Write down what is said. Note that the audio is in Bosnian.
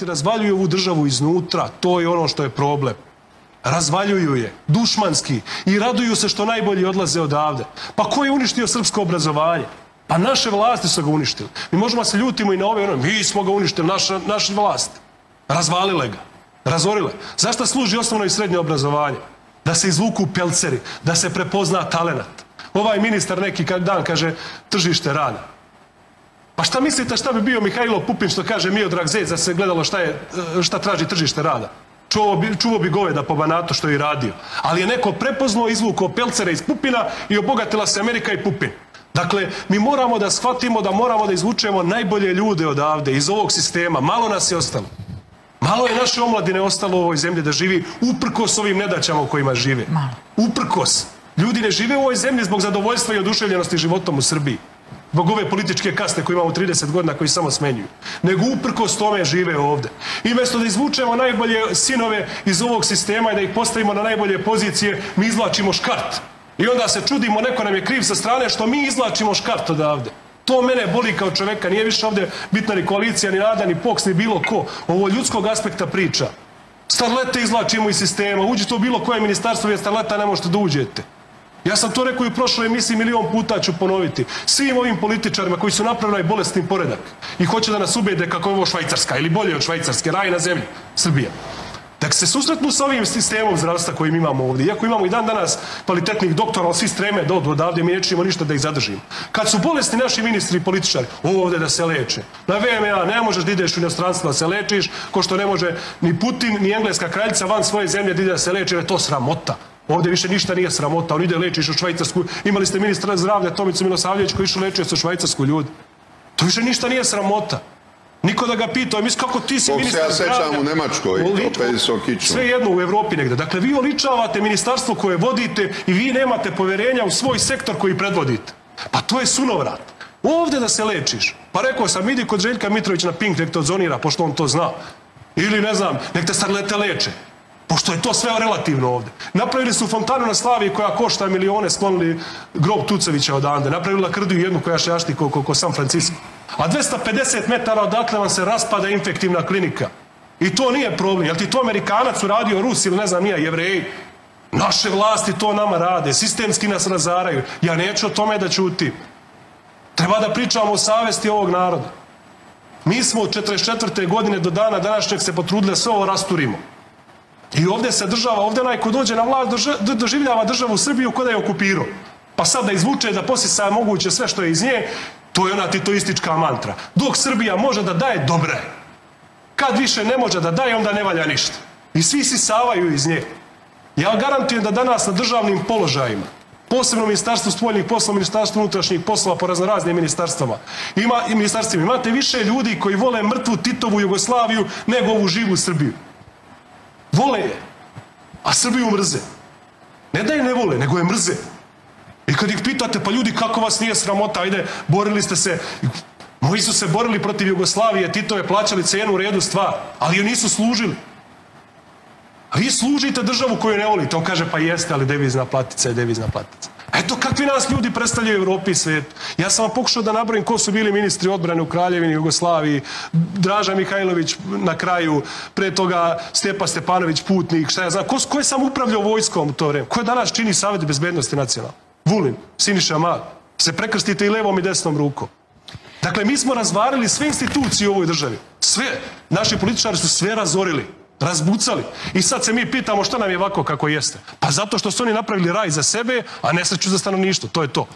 razvaljuju ovu državu iznutra, to je ono što je problem. Razvaljuju je, dušmanski, i raduju se što najbolji odlaze odavde. Pa ko je uništio srpsko obrazovanje? Pa naše vlasti su ga uništili. Mi možemo se ljutimo i na ove, ono, mi smo ga uništili, naša, naše vlasti. Razvalile ga, razorile. Zašto služi osnovno i srednje obrazovanje? Da se izvuku pelceri, da se prepozna talenat. Ovaj ministar neki dan kaže tržište rada. Pa šta mislite šta bi bio Mihajlo Pupin što kaže Miodrag Zec da se gledalo šta, je, šta traži tržište rada? Čuvo bi, čuvo bi goveda po banatu što je i radio. Ali je neko prepoznao izvuko pelcera iz Pupina i obogatila se Amerika i Pupin. Dakle, mi moramo da shvatimo da moramo da izvučemo najbolje ljude odavde, iz ovog sistema. Malo nas je ostalo. Malo je naše omladine ostalo u ovoj zemlji da živi uprkos ovim nedaćama u kojima žive. Malo. Uprkos. Ljudi ne žive u ovoj zemlji zbog zadovoljstva i oduševljenosti životom u Srbiji zbog ove političke kaste koje imamo 30 godina koji samo smenjuju, nego uprkos tome žive ovde. I mjesto da izvučemo najbolje sinove iz ovog sistema i da ih postavimo na najbolje pozicije, mi izvlačimo škart. I onda se čudimo, neko nam je kriv sa strane što mi izvlačimo škart odavde. To mene boli kao čoveka, nije više ovde bitna ni koalicija, ni rada, ni poks, ni bilo ko. Ovo ljudskog aspekta priča. Starlete izlačimo iz sistema, uđite u bilo koje ministarstvo, jer starleta ne možete da uđete. Ja sam to rekao i u prošloj emisiji, milion puta ću ponoviti. Svim ovim političarima koji su napravili bolestni poredak i hoće da nas ubede kako je ovo Švajcarska ili bolje od Švajcarske, raj na zemlji, Srbija. Da se susretnu sa ovim sistemom zdravstva kojim imamo ovdje, iako imamo i dan danas kvalitetnih doktora, ali svi streme da odu odavde, mi nećemo ništa da ih zadržimo. Kad su bolesni naši ministri i političari, ovdje da se leče. Na VMA ne možeš da ideš u inostranstvo da se lečiš, ko što ne može ni Putin, ni engleska kraljica van svoje zemlje da ide da se leči, jer je to sramota. Ovdje više ništa nije sramota. On ide lečiš u Švajcarsku. Imali ste ministra zdravlja Tomicu Milosavljević koji išao lečio se u Švajcarsku ljudi. To više ništa nije sramota. Niko da ga pita, mis kako ti si ministar zdravlja. Kako se ja sećam u Nemačkoj, u Sve jedno u Evropi negde. Dakle, vi oličavate ministarstvo koje vodite i vi nemate poverenja u svoj sektor koji predvodite. Pa to je sunovrat. Ovdje da se lečiš. Pa rekao sam, idi kod Željka Mitrović na Pink, nek te odzonira, pošto on to zna. Ili, ne znam, nek te starlete leče. Pošto je to sve relativno ovde. Napravili su fontanu na Slaviji koja košta milione, sklonili grob Tucevića odande. Napravila krdiju jednu koja šašti ko, ko, ko San Francisco. A 250 metara odatle vam se raspada infektivna klinika. I to nije problem. Jel ti to Amerikanac uradio, Rus ili ne znam nija, jevreji? Naše vlasti to nama rade. Sistemski nas razaraju. Ja neću o tome da ćutim. Treba da pričamo o savesti ovog naroda. Mi smo od 44. godine do dana današnjeg se potrudili sve ovo rasturimo. I ovdje se država, ovdje onaj ko dođe na vlast doživljava državu Srbiju kod je okupirao. Pa sad da izvuče, da posisa moguće sve što je iz nje, to je ona titoistička mantra. Dok Srbija može da daje, dobre. Kad više ne može da daje, onda ne valja ništa. I svi sisavaju iz nje. Ja garantujem da danas na državnim položajima, posebno ministarstvo spoljnih poslova, ministarstvo unutrašnjih poslova po raznoraznim ministarstvama, ima, i ministarstvima, imate više ljudi koji vole mrtvu Titovu Jugoslaviju nego ovu živu Srbiju. Vole je. A Srbiju mrze. Ne da je ne vole, nego je mrze. I kad ih pitate, pa ljudi, kako vas nije sramota, ajde, borili ste se, moji su se borili protiv Jugoslavije, Tito je plaćali cenu u redu stvar, ali joj nisu služili. A vi služite državu koju ne volite. On kaže, pa jeste, ali devizna platica je devizna platica. Eto kakvi nas ljudi predstavljaju u Evropi i svijetu. Ja sam vam pokušao da nabrojim ko su bili ministri odbrane u Kraljevini, Jugoslaviji, Draža Mihajlović na kraju, pre toga Stepa Stepanović, putnik, šta ja znam, ko, ko je sam upravljao vojskom u to vreme? Ko je danas čini savjet bezbednosti nacionalno? Vulin, Siniša Mal. Se prekrstite i levom i desnom rukom. Dakle, mi smo razvarili sve institucije u ovoj državi. Sve. Naši političari su sve razorili razbucali. I sad se mi pitamo što nam je ovako kako jeste. Pa zato što su oni napravili raj za sebe, a nesreću za stanovništvo. To je to.